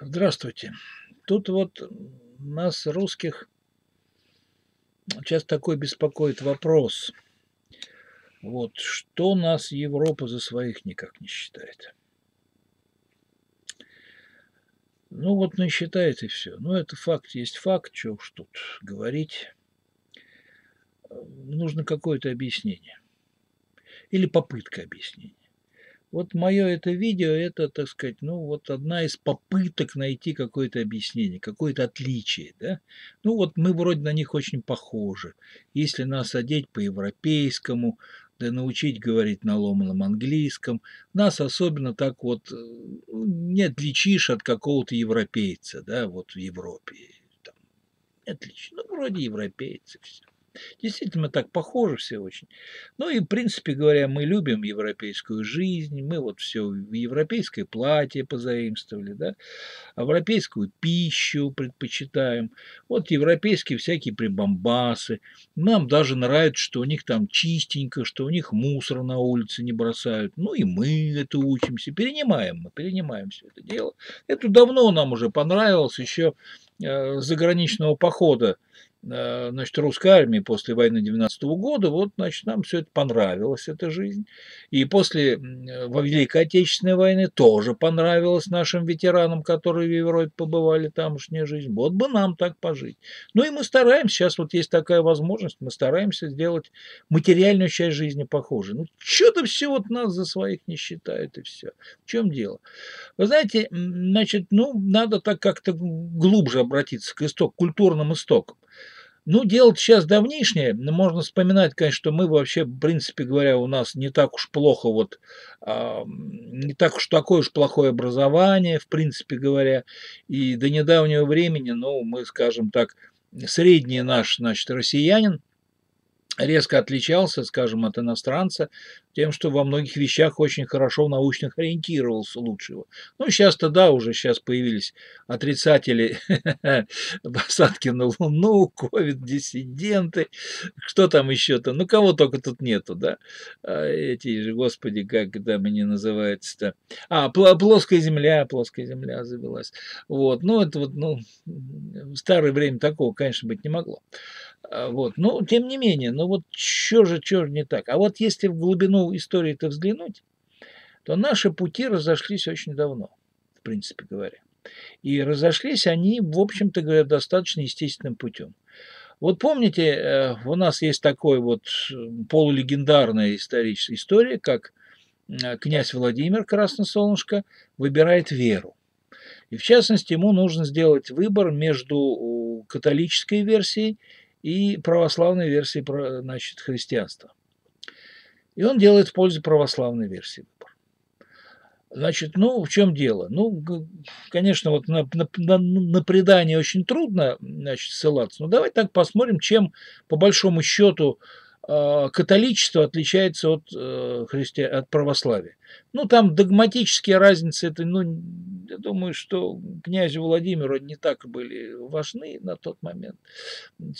Здравствуйте. Тут вот нас, русских, сейчас такой беспокоит вопрос. Вот что нас Европа за своих никак не считает? Ну вот не считает и все. Ну это факт есть факт, что уж тут говорить. Нужно какое-то объяснение. Или попытка объяснения. Вот мое это видео, это, так сказать, ну вот одна из попыток найти какое-то объяснение, какое-то отличие, да. Ну вот мы вроде на них очень похожи. Если нас одеть по-европейскому, да научить говорить на ломаном английском, нас особенно так вот э, ну, не отличишь от какого-то европейца, да, вот в Европе. Там, не отличишь. Ну, вроде европейцы все. Действительно, так похожи все очень. Ну и, в принципе говоря, мы любим европейскую жизнь, мы вот все в европейское платье позаимствовали, да, европейскую пищу предпочитаем, вот европейские всякие прибамбасы. Нам даже нравится, что у них там чистенько, что у них мусор на улице не бросают. Ну и мы это учимся, перенимаем мы, перенимаем все это дело. Это давно нам уже понравилось, еще э, заграничного похода значит, русской армии после войны 19 года, вот, значит, нам все это понравилось, эта жизнь. И после во Великой Отечественной войны тоже понравилось нашим ветеранам, которые в Европе побывали, тамошняя жизнь. Вот бы нам так пожить. Ну и мы стараемся, сейчас вот есть такая возможность, мы стараемся сделать материальную часть жизни похожей. Ну, что-то все вот нас за своих не считают, и все. В чем дело? Вы знаете, значит, ну, надо так как-то глубже обратиться к исток, культурным истокам. Ну, дело сейчас давнишнее, но можно вспоминать, конечно, что мы вообще, в принципе говоря, у нас не так уж плохо, вот, э, не так уж такое уж плохое образование, в принципе говоря, и до недавнего времени, ну, мы, скажем так, средний наш, значит, россиянин, резко отличался, скажем, от иностранца тем, что во многих вещах очень хорошо в научных ориентировался лучшего. Ну, сейчас-то да, уже сейчас появились отрицатели посадки на Луну, ковид-диссиденты, что там еще-то, ну, кого только тут нету, да, а эти же, господи, как там они называются-то, а, плоская земля, плоская земля завелась, вот, ну, это вот, ну, в старое время такого, конечно, быть не могло. А, вот. Но, тем не менее, ну вот что же, что же не так? А вот если в глубину истории-то взглянуть, то наши пути разошлись очень давно, в принципе говоря. И разошлись они, в общем-то говоря, достаточно естественным путем. Вот помните, э, у нас есть такой вот полулегендарная историческая история, как князь Владимир Красносолнышко выбирает веру. И в частности, ему нужно сделать выбор между католической версией и православной версии значит, христианства. И он делает в пользу православной версии выбор. Значит, ну, в чем дело? Ну, конечно, вот на, на, на, предание очень трудно значит, ссылаться, но давайте так посмотрим, чем, по большому счету, католичество отличается от, э, христи... от православия. Ну, там догматические разницы, это, ну, я думаю, что князю Владимиру не так были важны на тот момент.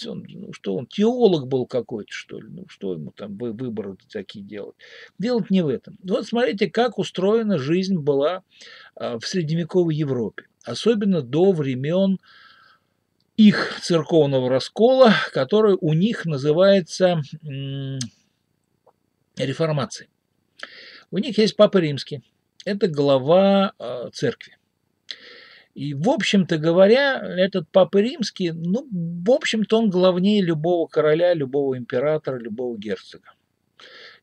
Он, ну, что он, теолог был какой-то, что ли? Ну, что ему там выборы такие делать? Делать не в этом. Вот смотрите, как устроена жизнь была а, в средневековой Европе. Особенно до времен их церковного раскола, который у них называется реформацией. У них есть Папа Римский. Это глава э, церкви. И, в общем-то говоря, этот Папа Римский, ну, в общем-то, он главнее любого короля, любого императора, любого герцога.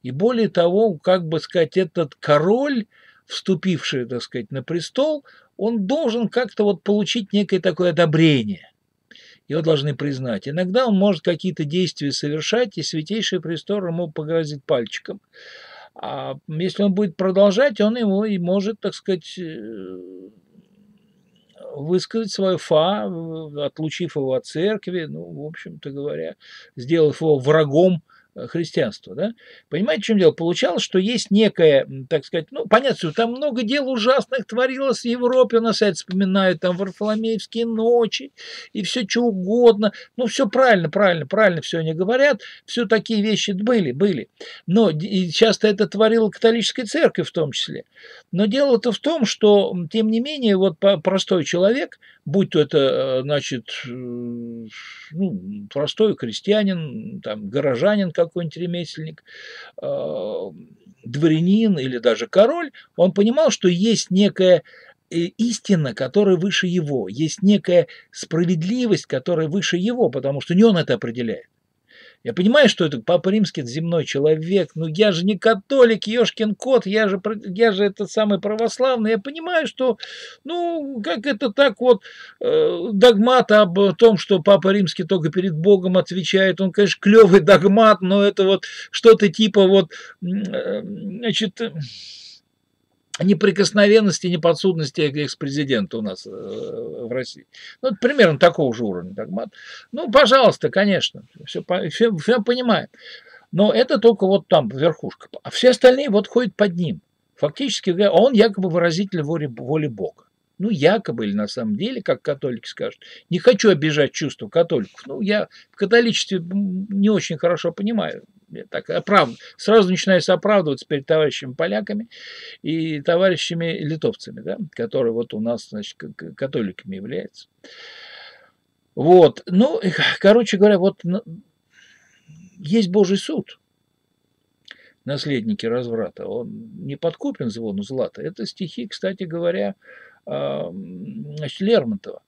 И более того, как бы сказать, этот король, вступивший, так сказать, на престол, он должен как-то вот получить некое такое одобрение – его должны признать. Иногда он может какие-то действия совершать, и Святейший Престол ему погрозит пальчиком. А если он будет продолжать, он его и может, так сказать, э, высказать свое фа, отлучив его от церкви, ну, в общем-то говоря, сделав его врагом Э, христианства, да? Понимаете, в чем дело? Получалось, что есть некое, так сказать, ну, понятно, что там много дел ужасных творилось в Европе, у нас это вспоминают, там Варфоломеевские ночи и все что угодно. Ну, все правильно, правильно, правильно все они говорят, все такие вещи были, были. Но и часто это творила католическая церковь в том числе. Но дело-то в том, что, тем не менее, вот простой человек, будь то это, э, значит, э, ну, простой крестьянин, там, горожанин, какой-нибудь ремесленник, а, дворянин или даже король, он понимал, что есть некая э, истина, которая выше его, есть некая справедливость, которая выше его, потому что не он это определяет. Я понимаю, что это Папа Римский, это земной человек, но я же не католик, ешкин кот, я же, я же этот самый православный. Я понимаю, что, ну, как это так вот, э, догмат об том, что Папа Римский только перед Богом отвечает, он, конечно, клевый догмат, но это вот что-то типа вот, э, значит, неприкосновенности, неподсудности экс-президента у нас э, в России. Ну, это примерно такого же уровня догмат. Ну, пожалуйста, конечно, все, все, все понимаем. Но это только вот там верхушка. А все остальные вот ходят под ним. Фактически, он якобы выразитель воли, воли Бога. Ну, якобы или на самом деле, как католики скажут. Не хочу обижать чувства католиков. Ну, я в католичестве не очень хорошо понимаю так оправ... сразу начинается оправдываться перед товарищами поляками и товарищами литовцами, да, которые вот у нас, значит, католиками являются. Вот, ну, короче говоря, вот есть Божий суд, наследники разврата, он не подкупен звону злата. Это стихи, кстати говоря, значит, Лермонтова.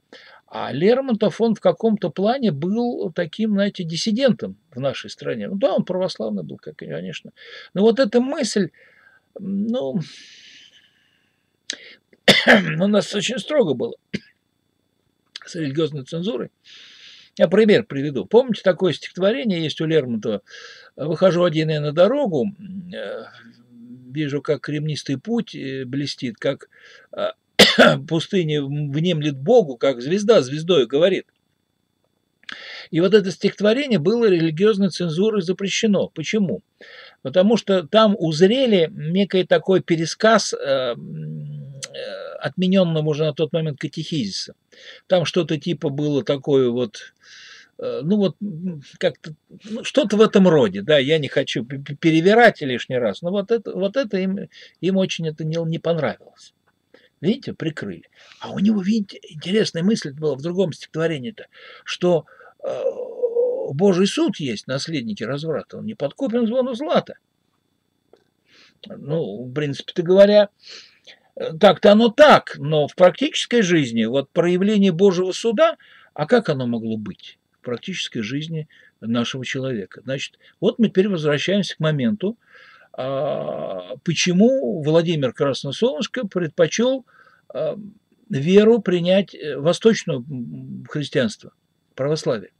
А Лермонтов, он в каком-то плане был таким, знаете, диссидентом в нашей стране. Ну да, он православный был, конечно. Но вот эта мысль, ну, у нас очень строго было с религиозной цензурой. Я пример приведу. Помните, такое стихотворение есть у Лермонтова? «Выхожу один я на дорогу, э, вижу, как кремнистый путь э, блестит, как э, пустыне внемлет Богу, как звезда звездой говорит. И вот это стихотворение было религиозной цензурой запрещено. Почему? Потому что там узрели некий такой пересказ э, э, отмененного уже на тот момент катехизиса. Там что-то типа было такое вот, э, ну вот как-то, ну, что-то в этом роде, да, я не хочу перевирать лишний раз, но вот это, вот это им, им очень это не, не понравилось. Видите, прикрыли. А у него, видите, интересная мысль была в другом стихотворении-то, что э, Божий суд есть, наследники разврата, он не подкупен звону злата. Ну, в принципе-то говоря, так-то оно так, но в практической жизни, вот проявление Божьего суда, а как оно могло быть в практической жизни нашего человека? Значит, вот мы теперь возвращаемся к моменту, почему Владимир Красносолнышко предпочел а, веру принять э, восточное христианство, православие.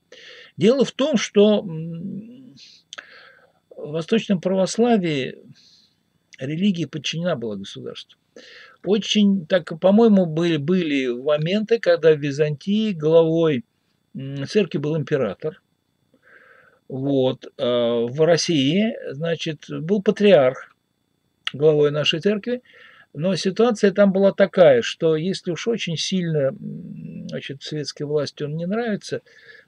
Дело в том, что в восточном православии религия подчинена была государству. Очень, так, по-моему, были, были моменты, когда в Византии главой церкви был император – вот. А в России, значит, был патриарх главой нашей церкви, но ситуация там была такая, что если уж очень сильно значит, светской власти он не нравится,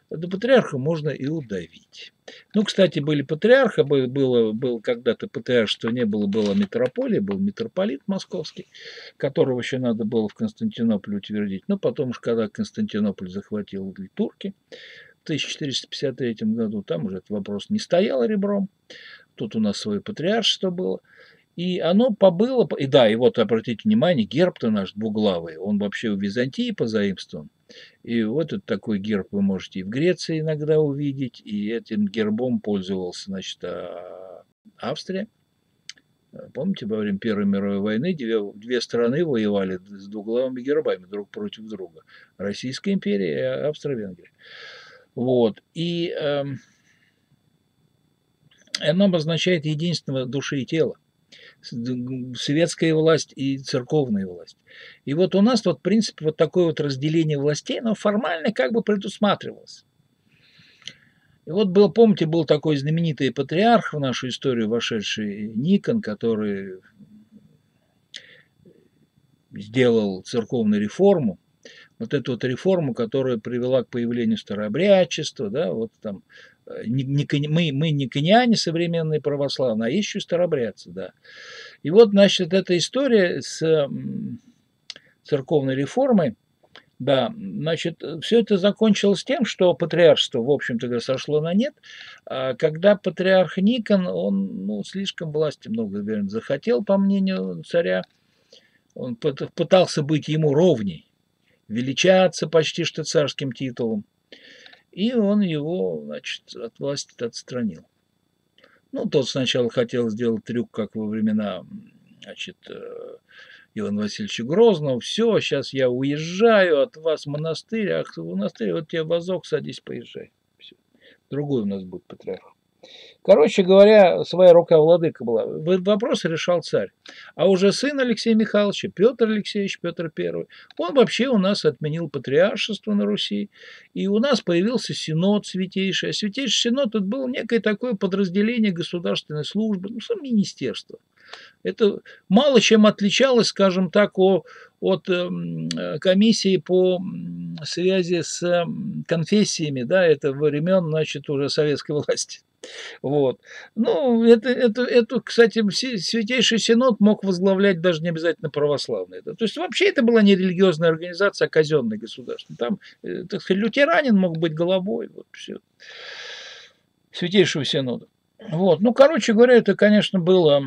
то патриарха можно и удавить. Ну, кстати, были патриархи, было, было когда-то патриаршество не было, было митрополия, был митрополит московский, которого еще надо было в Константинополе утвердить. Но потом уж, когда Константинополь захватил турки, 1453 году, там уже этот вопрос не стоял ребром, тут у нас свое патриаршество было, и оно побыло, и да, и вот обратите внимание, герб-то наш двуглавый, он вообще у Византии позаимствован, и вот этот такой герб вы можете и в Греции иногда увидеть, и этим гербом пользовался, значит, а, Австрия. Помните, во время Первой мировой войны две, две страны воевали с двуглавыми гербами друг против друга. Российская империя и Австро-Венгрия. Вот. И э, оно обозначает единство души и тела. Светская власть и церковная власть. И вот у нас вот, принципе, вот такое вот разделение властей, но формально как бы предусматривалось. И вот был, помните, был такой знаменитый патриарх в нашу историю вошедший Никон, который сделал церковную реформу, вот эту вот реформу, которая привела к появлению старообрядчества, да, вот там, э, не, не, мы, мы не коняне современные православные, а ищу старообрядцы, да. И вот, значит, эта история с церковной реформой, да, значит, все это закончилось тем, что патриаршество, в общем-то, сошло на нет, а когда патриарх Никон, он ну, слишком власти много, наверное, захотел, по мнению царя, он пытался быть ему ровней, величаться почти что царским титулом. И он его, значит, от власти отстранил. Ну, тот сначала хотел сделать трюк, как во времена, значит, э, Ивана Васильевича Грозного. Все, сейчас я уезжаю от вас в монастырь, ах, в монастырь, вот тебе вазок, садись, поезжай. Все. Другой у нас будет патриарх. Короче говоря, своя рука владыка была. Вопрос решал царь. А уже сын Алексея Михайловича, Петр Алексеевич, Петр I, он вообще у нас отменил патриаршество на Руси. И у нас появился синод святейший. А святейший синод это было некое такое подразделение государственной службы, ну, сам министерство. Это мало чем отличалось, скажем так, о, от эм, комиссии по связи с конфессиями, да, это времен, значит, уже советской власти. Вот. Ну, это, это, это, кстати, Святейший Синод мог возглавлять даже не обязательно православный. То есть вообще это была не религиозная организация, а казенное государство. Там, э, так сказать, лютеранин мог быть головой. Вот все. Святейшего Синода. Вот. Ну, короче говоря, это, конечно, было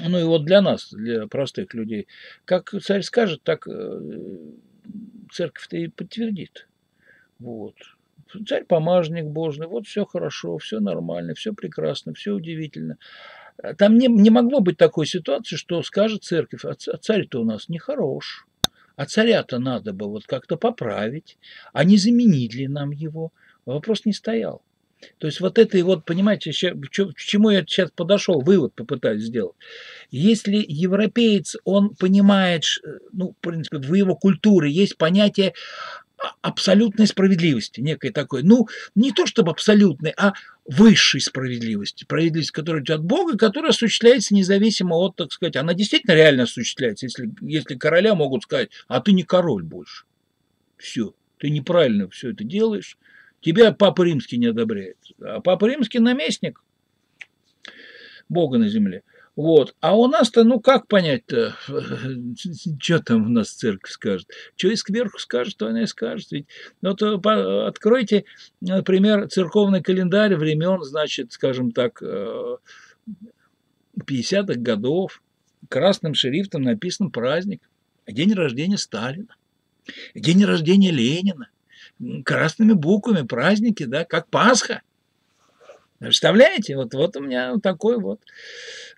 ну и вот для нас, для простых людей, как царь скажет, так э, церковь-то и подтвердит. Вот. Царь помажник божий, вот все хорошо, все нормально, все прекрасно, все удивительно. Там не, не могло быть такой ситуации, что скажет церковь, а, а царь-то у нас нехорош, а царя-то надо бы вот как-то поправить, а не заменить ли нам его? Вопрос не стоял. То есть вот это и вот, понимаете, к чему я сейчас подошел, вывод попытаюсь сделать. Если европеец, он понимает, ну, в принципе, в его культуре есть понятие абсолютной справедливости, некой такой, ну, не то чтобы абсолютной, а высшей справедливости, справедливости, которая идет от Бога, которая осуществляется независимо от, так сказать, она действительно реально осуществляется, если, если короля могут сказать, а ты не король больше, все, ты неправильно все это делаешь, тебя Папа Римский не одобряет, а Папа Римский наместник Бога на земле. Вот. А у нас-то, ну как понять-то, что там у нас церковь скажет? Что и сверху скажет, то она и скажет. Ведь, ну, то, откройте, например, церковный календарь времен, значит, скажем так, 50-х э, годов. Красным шрифтом написан праздник. День рождения Сталина. День рождения Ленина. Красными буквами праздники, да, как Пасха. Представляете? Вот, вот у меня такой вот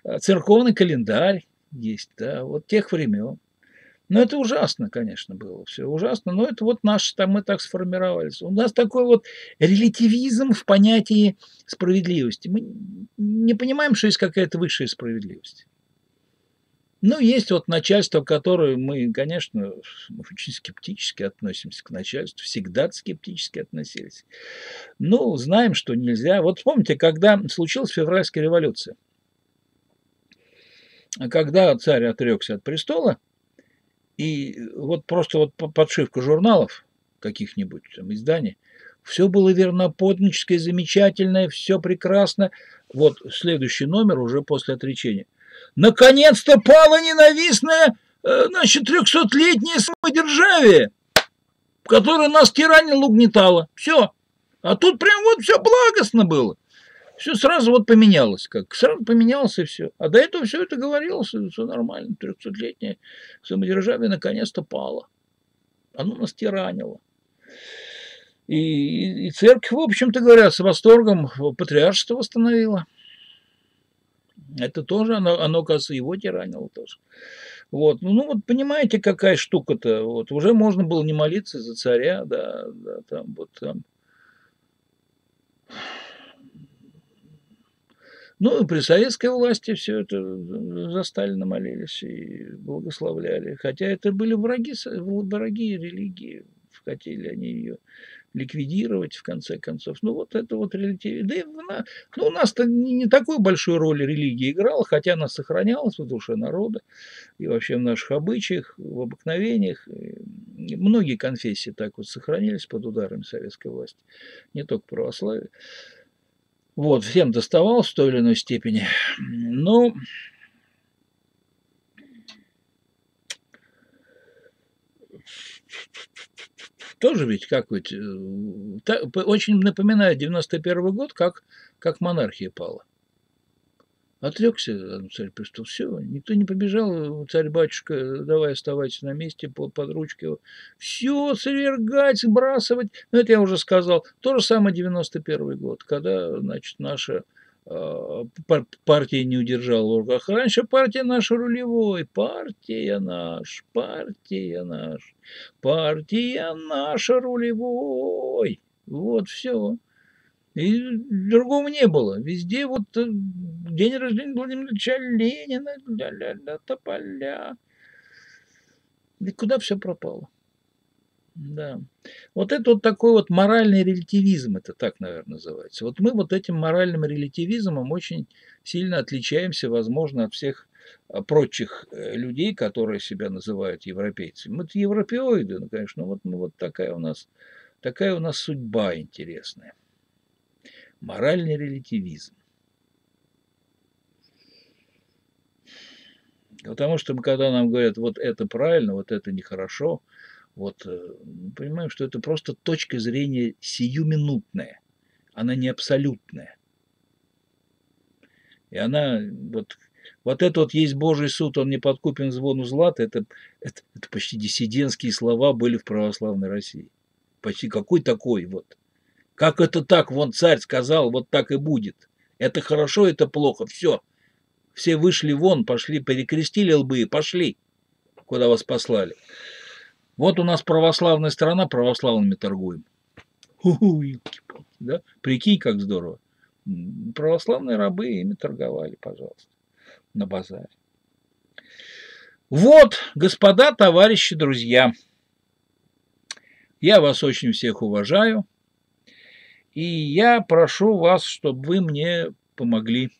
э, церковный календарь есть, да, вот тех времен. Но это ужасно, конечно, было все ужасно, но это вот наш, там мы так сформировались. У нас такой вот релятивизм в понятии справедливости. Мы не понимаем, что есть какая-то высшая справедливость. Ну, есть вот начальство, которое мы, конечно, очень скептически относимся к начальству, всегда скептически относились. Ну, знаем, что нельзя. Вот помните, когда случилась февральская революция, когда царь отрекся от престола, и вот просто вот подшивка журналов каких-нибудь там изданий, все было верноподническое, замечательное, все прекрасно. Вот следующий номер уже после отречения. Наконец-то пало ненавистное, э, значит, трехсотлетнее самодержавие, которое нас тиранило, угнетало. Все. А тут прям вот все благостно было. Все сразу вот поменялось, как сразу поменялось и все. А до этого все это говорилось, все нормально. Трехсотлетнее самодержавие наконец-то пало. Оно нас тиранило. И, и церковь, в общем-то говоря, с восторгом патриаршество восстановила. Это тоже, оно, оно кажется, его тиранило тоже. Вот. Ну, ну, вот понимаете, какая штука-то. Вот. Уже можно было не молиться за царя, да, да, там, вот там. Ну, и при советской власти все это за Сталина молились и благословляли. Хотя это были враги, враги религии, хотели они ее ликвидировать в конце концов. Ну вот это вот релятивизм. Да и ну, у нас-то не, не такую большую роль религия играла, хотя она сохранялась в душе народа и вообще в наших обычаях, в обыкновениях. Многие конфессии так вот сохранились под ударами советской власти, не только православие. Вот, всем доставалось в той или иной степени. Но тоже ведь как ведь, э, очень напоминает 91 год, как, как монархия пала. Отрекся царь престол, все, никто не побежал, царь-батюшка, давай оставайся на месте под, под ручки. Все, свергать, сбрасывать. Ну, это я уже сказал. То же самое 91 год, когда, значит, наша партия не удержала в руках. Раньше партия наша рулевой, партия наш, партия наш, партия наша рулевой. Вот все. И другого не было. Везде вот э, день рождения Владимира Ильича Ленина, ля-ля-ля, тополя. И куда все пропало? Да. Вот это вот такой вот моральный релятивизм, это так, наверное, называется. Вот мы вот этим моральным релятивизмом очень сильно отличаемся, возможно, от всех а, прочих э, людей, которые себя называют европейцами. Мы европеоиды, ну, конечно, вот, ну, вот такая у нас такая у нас судьба интересная моральный релятивизм. Потому что когда нам говорят, вот это правильно, вот это нехорошо, вот э, понимаем, что это просто точка зрения сиюминутная, она не абсолютная. И она, вот, вот это вот есть Божий суд, он не подкупен звону злата, это, это, это почти диссидентские слова были в православной России. Почти какой такой вот. Как это так? Вон царь сказал, вот так и будет. Это хорошо, это плохо. Все. Все вышли вон, пошли, перекрестили лбы пошли, куда вас послали. Вот у нас православная страна, православными торгуем. да? Прикинь, как здорово. Православные рабы ими торговали, пожалуйста, на базаре. Вот, господа, товарищи, друзья, я вас очень всех уважаю. И я прошу вас, чтобы вы мне помогли.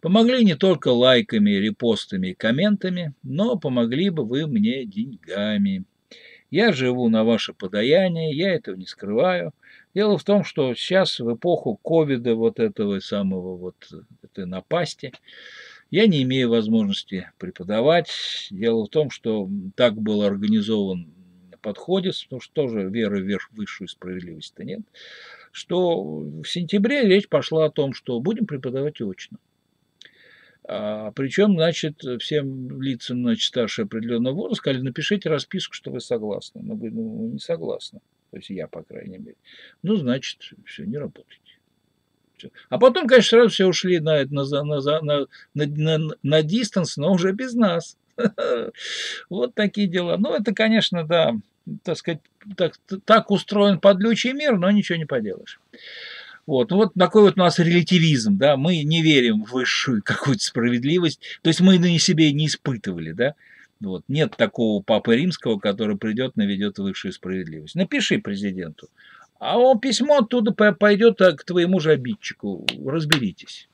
Помогли не только лайками, репостами и комментами, но помогли бы вы мне деньгами. Я живу на ваше подаяние, я этого не скрываю. Дело в том, что сейчас в эпоху ковида, вот этого самого вот этой напасти, я не имею возможности преподавать. Дело в том, что так был организован подходе, потому что тоже веры в высшую справедливость-то нет, что в сентябре речь пошла о том, что будем преподавать очно. А, причем, значит, всем лицам, значит, старше определенного возраста сказали, напишите расписку, что вы согласны. Мы говорим, ну, не согласны. То есть я, по крайней мере. Ну, значит, все, не работайте. Все. А потом, конечно, сразу все ушли на, на, на, на, на, на, на дистанс, но уже без нас. Вот такие дела. Ну, это, конечно, да, так сказать, так, так устроен подлючий мир, но ничего не поделаешь. Вот, вот такой вот у нас релятивизм, да, мы не верим в высшую какую-то справедливость, то есть мы на себе не испытывали, да, вот, нет такого папы римского, который придет, наведет высшую справедливость. Напиши президенту, а он письмо оттуда пойдет к твоему же обидчику, разберитесь.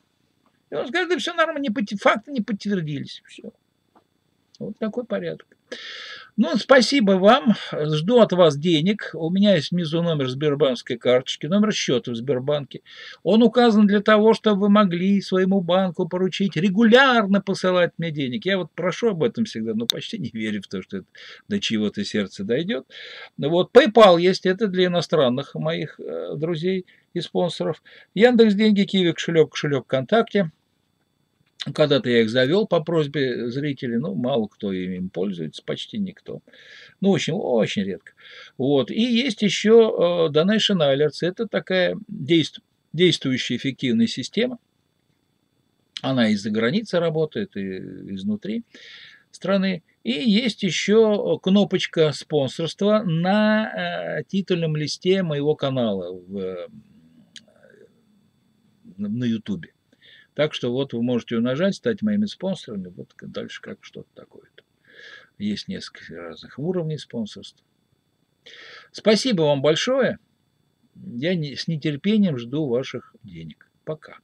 И он скажет, да все нормально, факты не подтвердились, все. Вот такой порядок. Ну, спасибо вам. Жду от вас денег. У меня есть внизу номер Сбербанковской карточки, номер счета в Сбербанке. Он указан для того, чтобы вы могли своему банку поручить регулярно посылать мне денег. Я вот прошу об этом всегда, но почти не верю в то, что это до чего-то сердце дойдет. Вот PayPal есть, это для иностранных моих э, друзей и спонсоров. Яндекс деньги, Киви, кошелек, кошелек ВКонтакте. Когда-то я их завел по просьбе зрителей, ну, мало кто им пользуется, почти никто. Ну, очень, очень редко. Вот. И есть еще э, Donation Alerts. Это такая действующая эффективная система. Она из-за границы работает, и изнутри страны. И есть еще кнопочка спонсорства на э, титульном листе моего канала в, э, на YouTube. Так что вот вы можете нажать, стать моими спонсорами, вот дальше как что-то такое-то. Есть несколько разных уровней спонсорства. Спасибо вам большое. Я с нетерпением жду ваших денег. Пока.